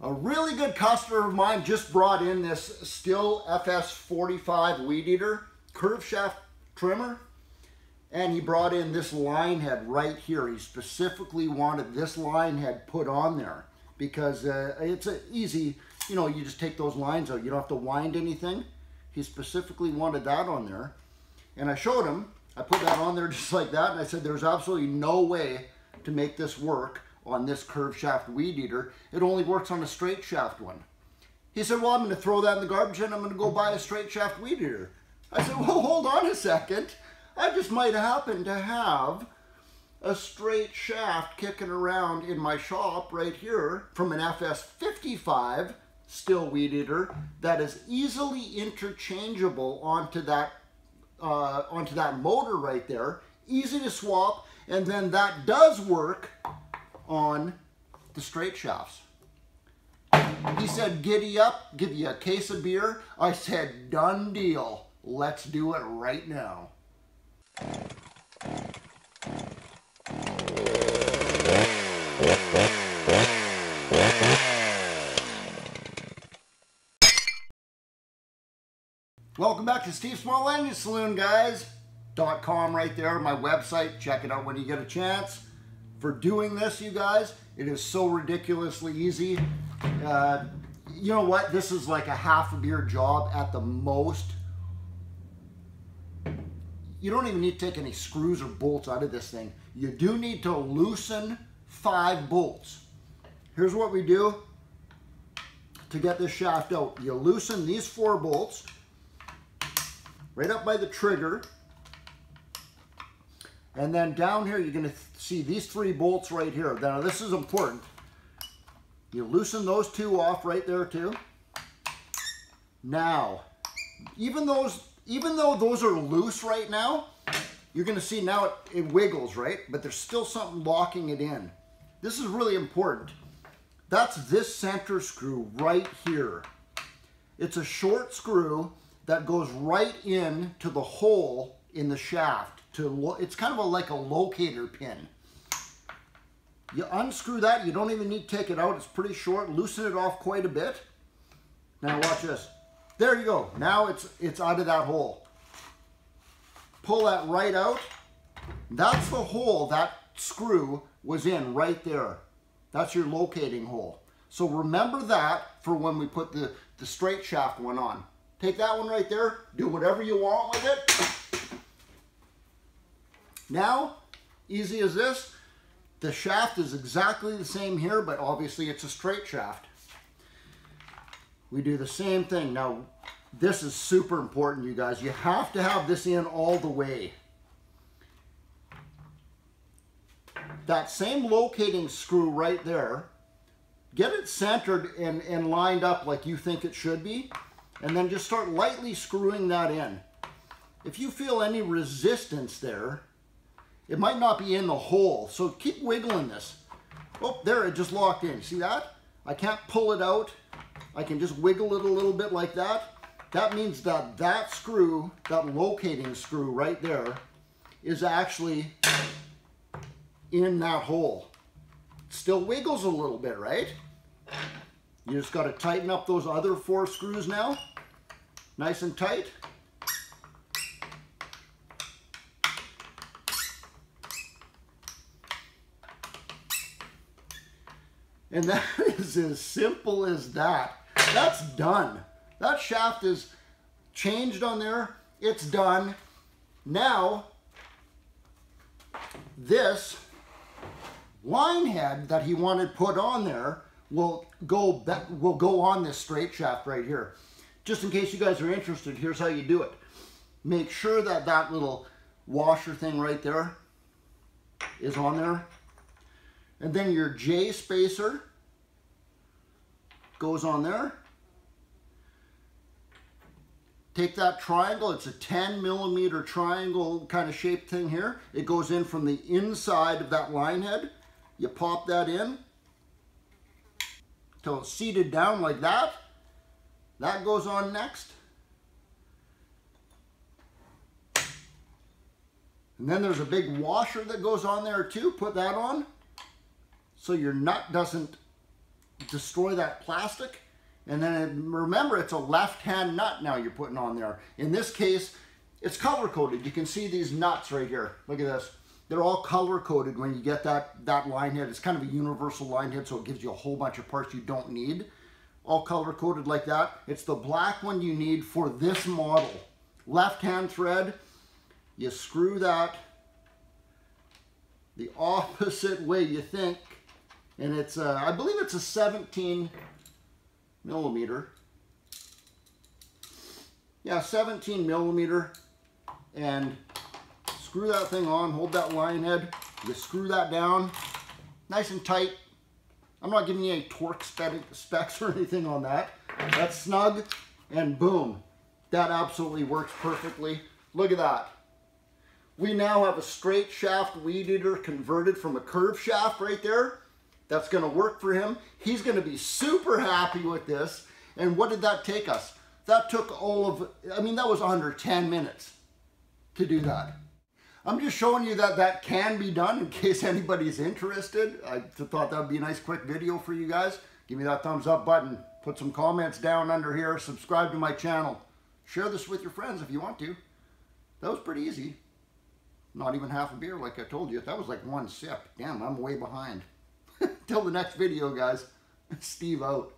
A really good customer of mine just brought in this Stihl FS45 weed eater curve shaft trimmer and he brought in this line head right here. He specifically wanted this line head put on there because uh, it's easy, you know, you just take those lines out. You don't have to wind anything. He specifically wanted that on there. And I showed him, I put that on there just like that and I said there's absolutely no way to make this work on this curved shaft weed eater. It only works on a straight shaft one. He said, well, I'm going to throw that in the garbage and I'm going to go buy a straight shaft weed eater. I said, well, hold on a second. I just might happen to have a straight shaft kicking around in my shop right here from an FS55 Stihl weed eater that is easily interchangeable onto that uh, onto that motor right there. Easy to swap and then that does work on the straight shafts. He said, giddy up, give you a case of beer. I said, done deal. Let's do it right now. Welcome back to Steve Small Engine Saloon, guys. .com right there, my website. Check it out when you get a chance for doing this, you guys. It is so ridiculously easy. Uh, you know what? This is like a half a beer job at the most. You don't even need to take any screws or bolts out of this thing. You do need to loosen five bolts. Here's what we do to get this shaft out. You loosen these four bolts right up by the trigger and then down here, you're gonna see these three bolts right here. Now this is important. You loosen those two off right there too. Now, even those, even though those are loose right now, you're gonna see now it, it wiggles, right? But there's still something locking it in. This is really important. That's this center screw right here. It's a short screw that goes right in to the hole in the shaft to, it's kind of a, like a locator pin. You unscrew that, you don't even need to take it out, it's pretty short, loosen it off quite a bit. Now watch this. There you go, now it's, it's out of that hole. Pull that right out. That's the hole that screw was in right there. That's your locating hole. So remember that for when we put the, the straight shaft one on. Take that one right there, do whatever you want with it. Now, easy as this, the shaft is exactly the same here, but obviously it's a straight shaft. We do the same thing. Now, this is super important, you guys. You have to have this in all the way. That same locating screw right there, get it centered and, and lined up like you think it should be, and then just start lightly screwing that in. If you feel any resistance there, it might not be in the hole, so keep wiggling this. Oh, there, it just locked in. See that? I can't pull it out. I can just wiggle it a little bit like that. That means that that screw, that locating screw right there, is actually in that hole. still wiggles a little bit, right? You just got to tighten up those other four screws now. Nice and tight. And that is as simple as that. That's done. That shaft is changed on there. It's done. Now, this line head that he wanted put on there will go back, will go on this straight shaft right here. Just in case you guys are interested, here's how you do it. Make sure that that little washer thing right there is on there and then your J spacer goes on there. Take that triangle, it's a 10 millimeter triangle kind of shaped thing here. It goes in from the inside of that line head. You pop that in till it's seated down like that. That goes on next. And then there's a big washer that goes on there too. Put that on so your nut doesn't destroy that plastic. And then remember, it's a left-hand nut now you're putting on there. In this case, it's color-coded. You can see these nuts right here. Look at this. They're all color-coded when you get that, that line head. It's kind of a universal line head, so it gives you a whole bunch of parts you don't need. All color-coded like that. It's the black one you need for this model. Left-hand thread, you screw that the opposite way you think. And it's, uh, I believe it's a 17 millimeter. Yeah, 17 millimeter. And screw that thing on, hold that line head. You screw that down, nice and tight. I'm not giving you any torque specs or anything on that. That's snug, and boom. That absolutely works perfectly. Look at that. We now have a straight shaft weed eater converted from a curved shaft right there. That's gonna work for him. He's gonna be super happy with this. And what did that take us? That took all of, I mean, that was under 10 minutes to do that. I'm just showing you that that can be done in case anybody's interested. I thought that would be a nice quick video for you guys. Give me that thumbs up button. Put some comments down under here. Subscribe to my channel. Share this with your friends if you want to. That was pretty easy. Not even half a beer like I told you. That was like one sip. Damn, I'm way behind. Till the next video, guys. Steve out.